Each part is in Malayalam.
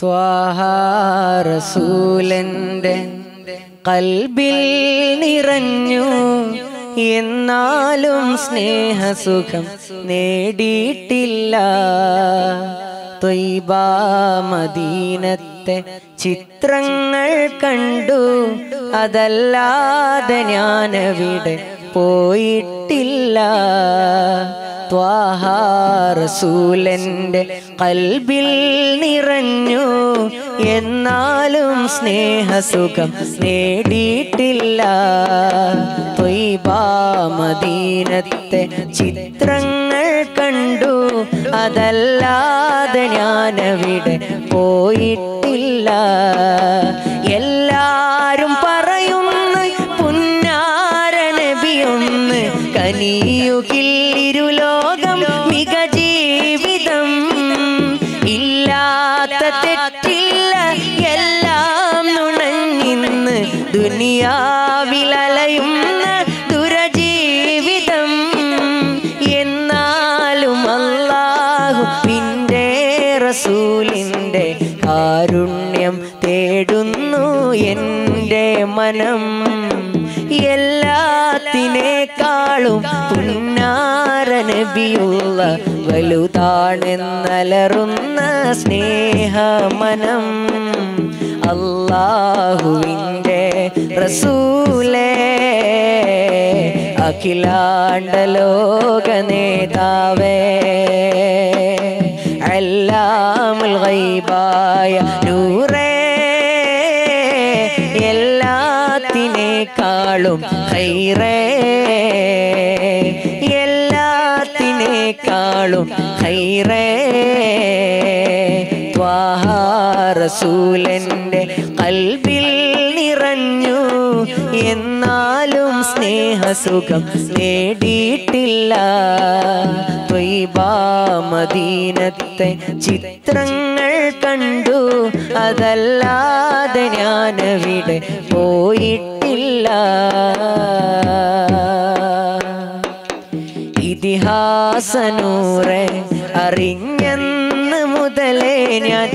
ത്വാഹാറസൂലന്റെ കൽബിൽ നിറഞ്ഞു. എന്നാലും സ്നേഹസുഖം നേടിയിട്ടില്ല. ത്വയ്ബ മദീനത്തെ ചിത്രങ്ങൾ കണ്ടു. അതല്ലാതെ ഞാനവിടെ പോയിട്ടില്ല. ത്വാഹാറസൂലന്റെ കൽബിൽ നിറഞ്ഞു. എന്നാലും സ്നേഹസുഖം നേടിയിട്ടില്ല. ത്വയ്ബ മദീനത്തെ ചിത്രങ്ങൾ കണ്ടു. അതല്ലാതെ ഞാനവിടെ പോയിട്ടില്ല. എല്ലാരും പറയുന്നു പുന്നാര നബിയൊന്ന് ദുനിയാവിലലയുന്ന ദുരജീവിതം എന്നാലും അല്ലാഹു പിന്റെ റസൂലിന്റെ കാരുണ്യം തേടുന്നു എന്റെ മനം. എല്ലാത്തിനേക്കാളും പുന്നാരനബിയുള്ള വലുതാണെന്നലറുന്ന സ്നേഹമനം. അള്ളാഹുവിന്റെ റസൂലേ അഖിലാണ്ട ലോക നേതാവേ അല്ലാമുൽ ഗൈബായ നൂറേ എല്ലാത്തിനേക്കാളും ഹൈറേ എല്ലാത്തിനേക്കാളും ഹൈറേ ത്വാഹാറസൂലന്റെ സ്നേഹസുഖം നേടിയിട്ടില്ല. മദീനത്തെ ചിത്രങ്ങൾ കണ്ടു. അതല്ലാതെ ഞാനവിടെ പോയിട്ടില്ല. ഇതിഹാസനൂറെ അറിഞ്ഞെന്ന് മുതലേ ഞാൻ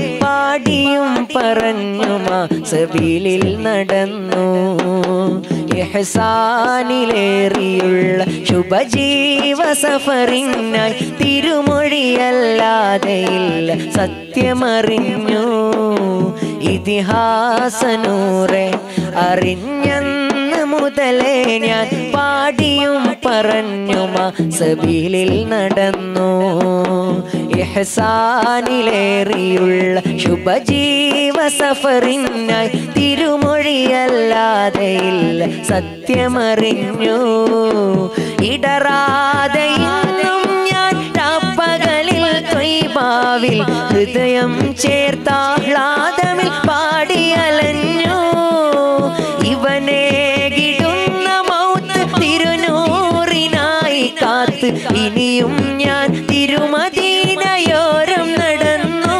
പാടിയും പറഞ്ഞുമ സബീലിൽ നടന്നു. ഇഹ്സാനിലേറിയുള്ള ശുഭജീവ സഫറിനായി തിരുമൊഴിയല്ലാതെയില്ല സത്യമറിഞ്ഞു. ഇതിഹാസനൂറെ അറിഞ്ഞെന്ന് മുതലേ ഞാൻ പാടിയും പറഞ്ഞുമ സബീലിൽ നടന്നു. യഹസാനിലേറിയുള്ള ശുഭജീവ സഫറിനായി തിരുമൊഴിയല്ലാതെയില്ല സത്യമറിഞ്ഞു. ഇടറാതെ ഞാൻ പകലിൽ ഹൃദയം ചേർത്താഹ്ലാദമിൽ ഇനിയും ഞാൻ തിരുമദീനയോരം നടന്നു.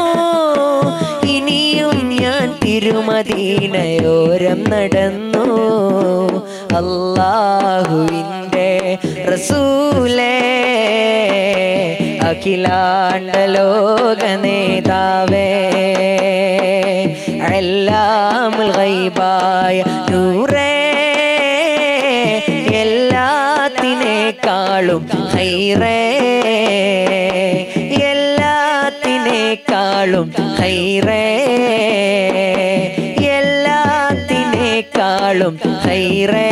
ഇനിയും ഞാൻ തിരുമദീനയോരം നടന്നു. അള്ളാഹുവിന്റെ റസൂലേ അഖിലാണ്ട ലോക നേതാവേ അല്ലാമുൽ ഗൈബായ നൂറേ എല്ലാത്തിനേക്കാളും ഹൈറേ എല്ലാത്തിനേക്കാളും ഹൈറേ എല്ലാത്തിനേക്കാളും ഹൈറേ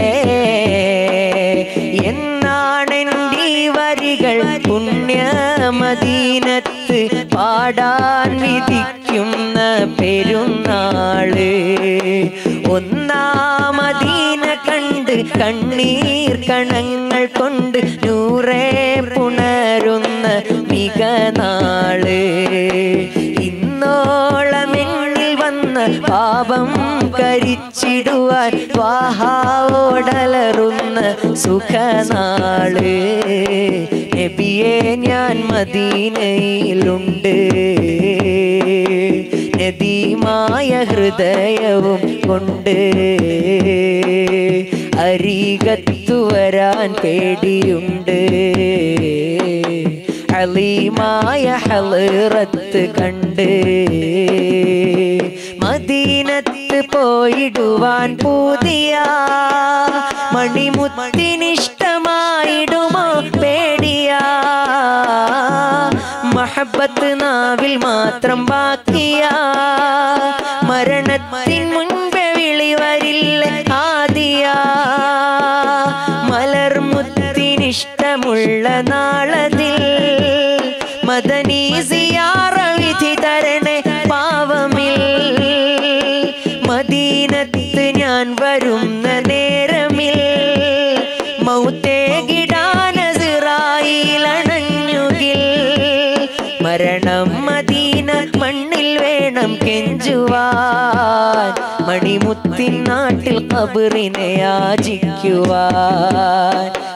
എന്നാണെന്റെ വരികൾ പുണ്യ പുണ്യമദീനത്ത് പാടാൻ വിധിക്കുന്ന പെരുന്നാൾ. ഒന്നാമദീന കണ്ട് കണ്ണീർ കണങ്ങൾ മിക നാൾ. ഇന്നോളമെന്നിൽ വന്ന പാപം കരിച്ചിടുവാൻ വാഹാവോടലറുന്ന സുഖനാൾ. നബിയെ ഞാൻ മദീനയിലുണ്ട്. നദീമായ ഹൃദയവും കൊണ്ട് അരികത്തു വരാൻ പേടിയുണ്ട്. അലീമായ ഹലറത്ത് കണ്ട് മദീനത്ത് പോയിടുവാൻ പൂതിയ മണിമുത്തിനിഷ്ടമായിടുമോ പേടിയ മഹബത്ത് നാവിൽ മാത്രം ബാക്കിയ മരണത്തിൻ മുൻപേ വിളി വരില്ല ആദിയ മലർമുത്തിനിഷ്ടമുള്ള നാളതിൽ തരണേ പാവമിൽ. മദീനത്ത് ഞാൻ വരുന്ന നേരമിൽ. മരണം മദീന മണ്ണിൽ വേണം മണിമുത്തിൻ നാട്ടിൽ കബറിനെ യാചിക്കുവാൻ.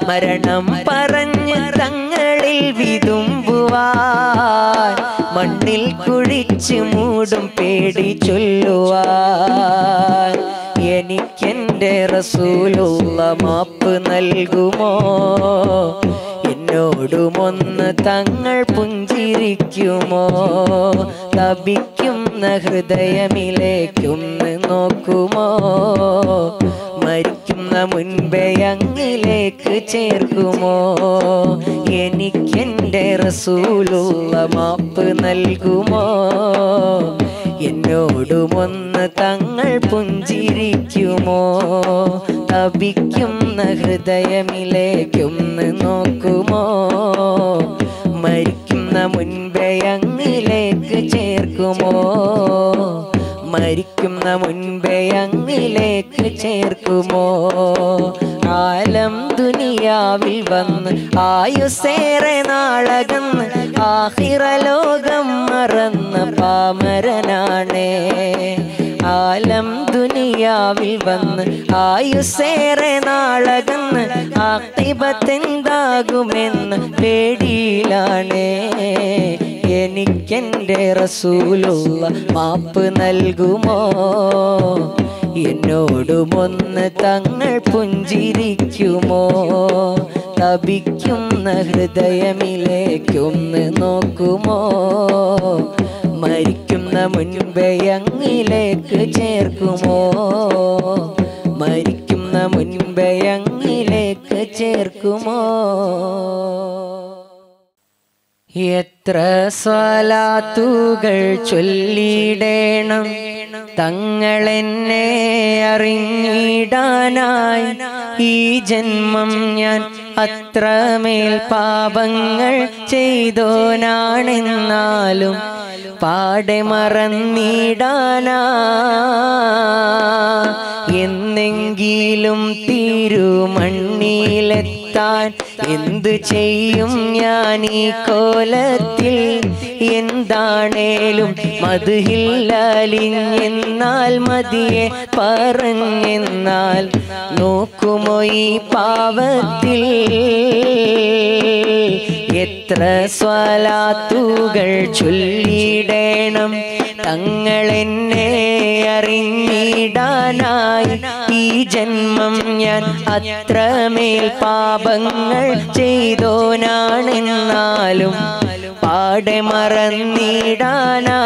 മരണം പറഞ്ഞ് തങ്ങളിൽ വിതുമ്പുവാൻ മണ്ണിൽ കുഴിച്ച് മൂടും പേടി ചൊല്ലുവാൻ. എനിക്കെന്റെ റസൂലുള്ള മാപ്പ് നൽകുമോ? എന്നോടുമൊന്ന് തങ്ങൾ പുഞ്ചിരിക്കുമോ? തപിക്കുന്ന ഹൃദയമിലേക്കൊന്ന് നോക്കുമോ? മരിക്കുന്ന മുൻപേ അങ്ങിലേക്ക് ചേർക്കുമോ? എനിക്കെന്റെ റസൂലുള്ള മാപ്പ് നൽകുമോ? എന്നോടുമൊന്ന് തങ്ങൾ പുഞ്ചിരിക്കുമോ? തപിക്കുന്ന ഹൃദയമിലേക്കൊന്ന് നോക്കുമോ? മരിക്കുന്ന മുൻപേ അങ്ങിലേക്ക് ചേർക്കുമോ? മരിക്കുന്ന മുൻപേ അങ്ങിലേക്ക് ചേർക്കുമോ? ആലം ദുനിയാവിൽ വന്ന് ആയുസേറെ നാളകന്ന് ആഹിറ ലോകം മറന്ന പാമരനാണേ. ആലം ദുനിയാവിൽ വന്ന് ആയുസേറെ നാളകന്ന് ആക്തിപത്തെന്താകുമെന്ന് പേടിയിലാണേ. എനിക്കെന്റെ റസൂലുള്ള മാപ്പ് നൽകുമോ? എന്നോടുമൊന്ന് തങ്ങൾ പുഞ്ചിരിക്കുമോ? തപിക്കുന്ന ഹൃദയമിലേക്കൊന്ന് നോക്കുമോ? മരിക്കുന്ന മുൻപേ അങ്ങിലേക്ക് ചേർക്കുമോ? മരിക്കുന്ന മുൻപേ അങ്ങിലേക്ക് ചേർക്കുമോ? എത്ര സ്വലാത്തുകൾ ചൊല്ലിടേണം? തങ്ങളെന്നെ അറിഞ്ഞിടാനായി ഈ ജന്മം ഞാൻ അത്രമേൽ പാപങ്ങൾ ചെയ്തോനാണെന്നാലും പാടെ മറന്നിടാനാ. എന്നെങ്കിലും തിരുമണ്ണിലെത്താൻ എന്ത് ചെയ്യും ഞാൻ ഈ കോലത്തിൽ? എന്താണേലും മധുഹില്ലലിഞ്ഞെന്നാൽ മതിയെ പറഞ്ഞെന്നാൽ നോക്കുമോ ഈ പാവത്തിൽ? എത്ര സ്വലാത്തുകൾ ചൊല്ലിടേണം? തങ്ങളെന്നെ അറിഞ്ഞിടാനായി ഈ ജന്മം ഞാൻ അത്രമേൽ പാപങ്ങൾ ചെയ്തോനാണെന്നാലും പാടെ മറന്നിടാനാ.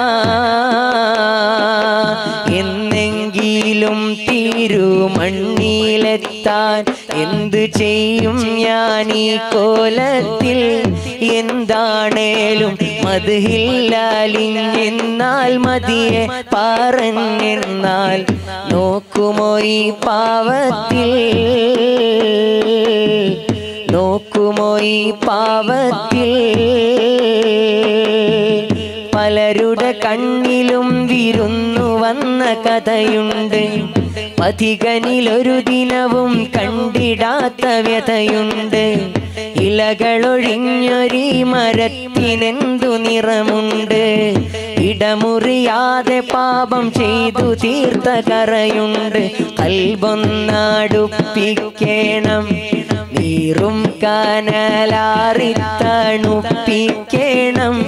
എന്നെങ്കിലും തിരുമണ്ണിലെത്താൻ എന്ത് ചെയ്യും ഞാൻ ഈ കോലത്തിൽ? എന്താണേലും മതില്ലാലിഞ്ഞെന്നാൽ മതിയെ പറഞ്ഞെന്നാൽ നോക്കുമോ ഈ പാവത്തിൽ? നോക്കുമോ ഈ പാവത്തിൽ? പലരുടെ കണ്ണിലും വിരുന്നു വന്ന കഥയുണ്ട്. പഥികനിലൊരു ദിനവും കണ്ടിടാത്ത വ്യതയുണ്ട് ഇലകളൊഴിഞ്ഞൊരീ മരത്തിനെന്തു നിറമുണ്ട്? ഇടമുറിയാതെ പാപം ചെയ്തു തീർത്ത കറയുണ്ട് കൽബൊന്നാടുപ്പിക്കേണം നീറും കനലാറിത്തണുപ്പിക്കേണം.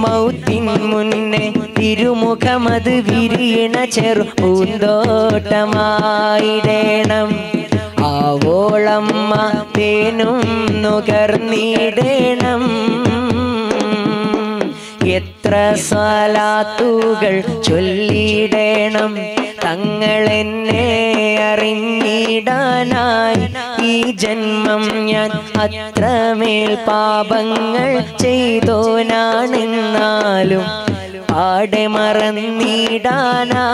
മൗത്തിൻ മുന്നേ തിരുമുഖമത് വിരിയണ ചെറു പൂന്തോട്ടമായിടേണം. ആവോളമ്മ തേനും നുകർന്നിടേണം. സ്വലാത്തുകൾ ചൊല്ലിടേണം. തങ്ങളെന്നെ അറിഞ്ഞിടാനായി. ഈ ജന്മം ഞാൻ അത്രമേൽ പാപങ്ങൾ ചെയ്തോനാണെന്നാലും പാടെ മറന്നിടാനാ.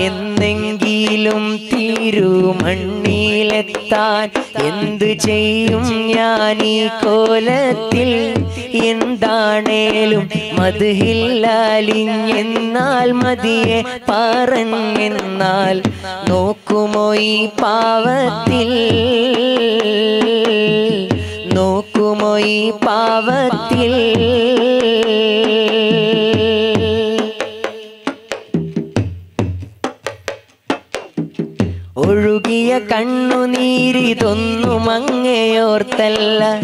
എന്നെങ്കിലും തിരുമണ്ണിലെത്താൻ എന്തു ചെയ്യും ഞാൻ ഈ കോലത്തിൽ? എന്താണേലും മതിഹില്ലാലിഞ്ഞെന്നാൽ മതിയെ പറഞ്ഞെന്നാൽ നോക്കുമോ ഈ പാവത്തിൽ? നോക്കുമോ ഈ പാവത്തിൽ? ഒഴുകിയ കണ്ണുനീരിതൊന്നും അങ്ങയോർത്തല്ല.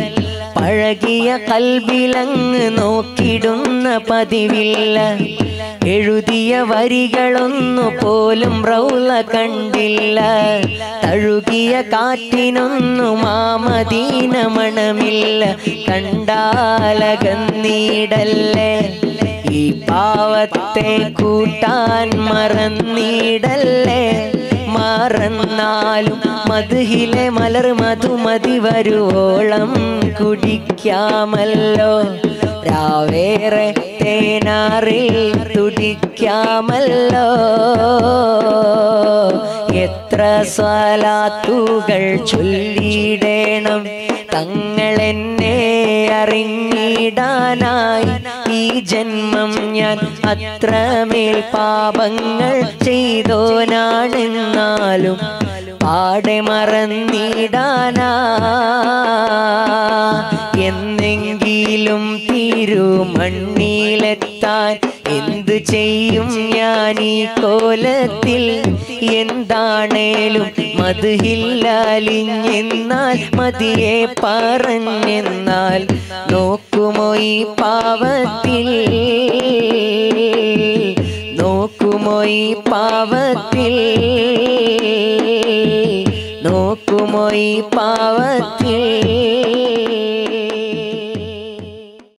പഴകിയ കൽവിലങ്ങ് നോക്കിടുന്ന പതിവില്ല. എഴുതിയ വരികളൊന്നു പോലും റൗള കണ്ടില്ല. തഴുകിയ കാറ്റിനൊന്നു മാമദീന മണമില്ല കണ്ടാലകന്നീടല്ലേ. ഈ പാവത്തെ കൂട്ടാൻ മറന്നിടല്ലേ. മറന്നാലും മധുഹിലെ മലർ മധുമതി വരുവോളം കുടിക്കാമല്ലോ. രാവേറെ തേനാറിൽ തുടിക്കാമല്ലോ. എത്ര സ്വലാത്തുകൾ ചൊല്ലിടേണം തങ്ങളെന്നെ അറിഞ്ഞിടാനായി ഈ ജന്മം ഞാൻ അത്രമേൽ പാപങ്ങൾ ചെയ്തോനാണെന്നാലും പാടെ മറന്നിടാനാ. എന്നെങ്കിലും തിരുമണ്ണിലെത്താൻ എന്തു ചെയ്യും ഞാൻ ഈ കോലത്തിൽ? എന്താണേലും മതിയില്ലാലിഞ്ഞെന്നാൽ മതിയെ പറഞ്ഞെന്നാൽ നോക്കുമോ ഈ പാവത്തിൽ? നോക്കുമോ ഈ പാവത്തിൽ? നോക്കുമോ ഈ പാവത്തിൽ?